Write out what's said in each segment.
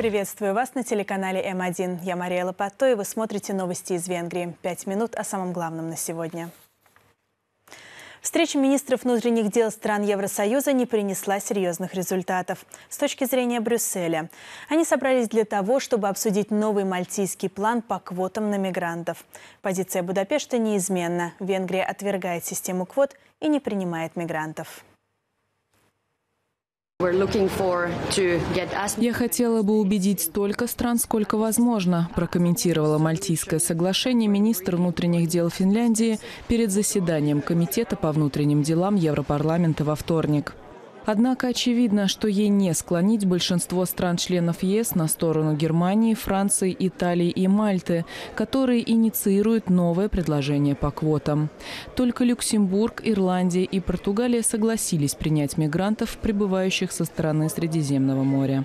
Приветствую вас на телеканале М1. Я Мария Лопато, и вы смотрите новости из Венгрии. Пять минут о самом главном на сегодня. Встреча министров внутренних дел стран Евросоюза не принесла серьезных результатов. С точки зрения Брюсселя, они собрались для того, чтобы обсудить новый мальтийский план по квотам на мигрантов. Позиция Будапешта неизменна. Венгрия отвергает систему квот и не принимает мигрантов. Я хотела бы убедить столько стран, сколько возможно, прокомментировала Мальтийское соглашение министр внутренних дел Финляндии перед заседанием Комитета по внутренним делам Европарламента во вторник. Однако очевидно, что ей не склонить большинство стран-членов ЕС на сторону Германии, Франции, Италии и Мальты, которые инициируют новое предложение по квотам. Только Люксембург, Ирландия и Португалия согласились принять мигрантов, прибывающих со стороны Средиземного моря.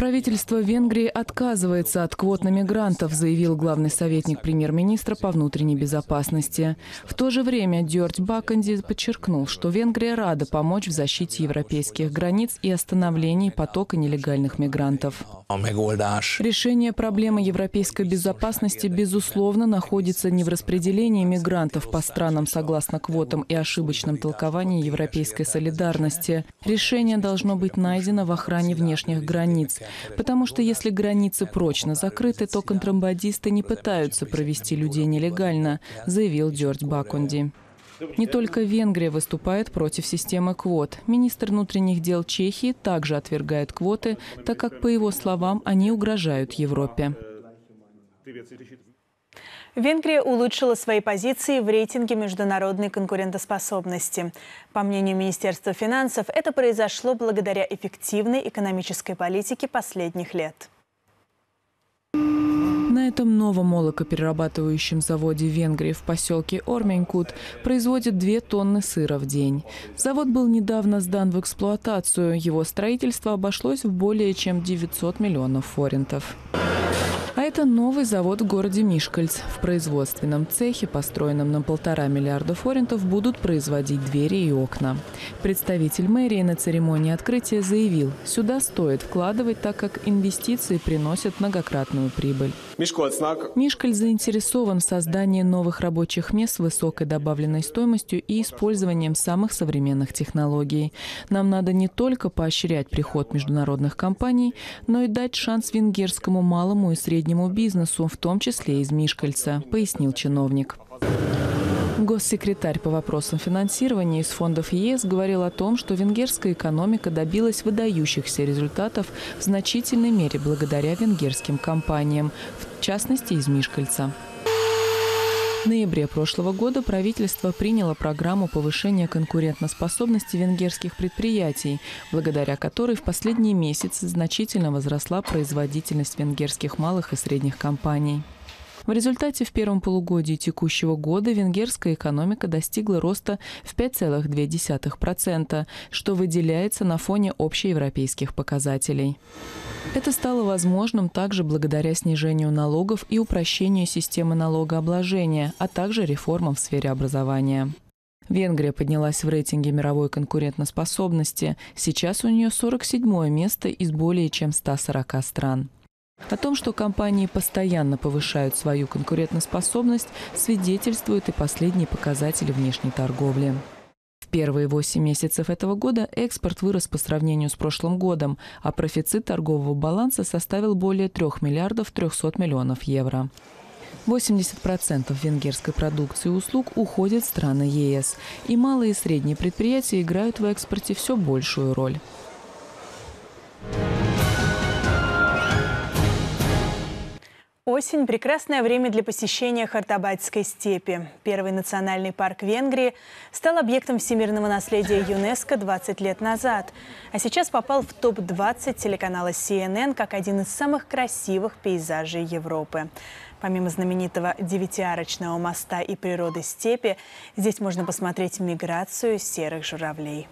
Правительство Венгрии отказывается от квот на мигрантов, заявил главный советник премьер-министра по внутренней безопасности. В то же время Дёрть Баканди подчеркнул, что Венгрия рада помочь в защите европейских границ и остановлении потока нелегальных мигрантов. Решение проблемы европейской безопасности, безусловно, находится не в распределении мигрантов по странам согласно квотам и ошибочном толковании европейской солидарности. Решение должно быть найдено в охране внешних границ, потому что если границы прочно закрыты, то контрабандисты не пытаются провести людей нелегально, заявил Джордж Бакунди. Не только Венгрия выступает против системы квот. Министр внутренних дел Чехии также отвергает квоты, так как, по его словам, они угрожают Европе. Венгрия улучшила свои позиции в рейтинге международной конкурентоспособности. По мнению Министерства финансов, это произошло благодаря эффективной экономической политике последних лет. На этом новом молокоперерабатывающем заводе Венгрии в поселке Орменькут производят 2 тонны сыра в день. Завод был недавно сдан в эксплуатацию. Его строительство обошлось в более чем 900 миллионов форинтов. А это новый завод в городе Мишкальц. В производственном цехе, построенном на полтора миллиарда форинтов, будут производить двери и окна. Представитель мэрии на церемонии открытия заявил, сюда стоит вкладывать, так как инвестиции приносят многократную прибыль. Мишкаль заинтересован в создании новых рабочих мест с высокой добавленной стоимостью и использованием самых современных технологий. Нам надо не только поощрять приход международных компаний, но и дать шанс венгерскому малому и среднему бизнесу, в том числе из Мишкальца, пояснил чиновник. Госсекретарь по вопросам финансирования из фондов ЕС говорил о том, что венгерская экономика добилась выдающихся результатов в значительной мере благодаря венгерским компаниям, в частности из Мишкальца. В ноябре прошлого года правительство приняло программу повышения конкурентоспособности венгерских предприятий, благодаря которой в последние месяцы значительно возросла производительность венгерских малых и средних компаний. В результате в первом полугодии текущего года венгерская экономика достигла роста в 5,2%, что выделяется на фоне общеевропейских показателей. Это стало возможным также благодаря снижению налогов и упрощению системы налогообложения, а также реформам в сфере образования. Венгрия поднялась в рейтинге мировой конкурентоспособности. Сейчас у нее 47 место из более чем 140 стран. О том, что компании постоянно повышают свою конкурентоспособность, свидетельствуют и последние показатели внешней торговли. В первые 8 месяцев этого года экспорт вырос по сравнению с прошлым годом, а профицит торгового баланса составил более 3 миллиардов 300 миллионов евро. 80% венгерской продукции и услуг уходят в страны ЕС, и малые и средние предприятия играют в экспорте все большую роль. Осень – прекрасное время для посещения Хартабадской степи. Первый национальный парк Венгрии стал объектом всемирного наследия ЮНЕСКО 20 лет назад, а сейчас попал в топ-20 телеканала CNN как один из самых красивых пейзажей Европы. Помимо знаменитого девятиарочного моста и природы степи, здесь можно посмотреть миграцию серых журавлей.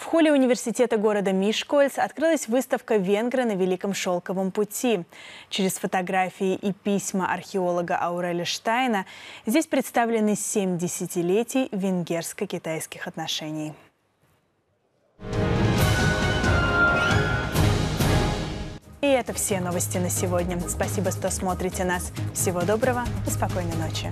В холле университета города Мишкольц открылась выставка «Венгры на Великом Шелковом пути». Через фотографии и письма археолога Ауреля Штайна здесь представлены семь десятилетий венгерско-китайских отношений. это все новости на сегодня. Спасибо, что смотрите нас. Всего доброго и спокойной ночи.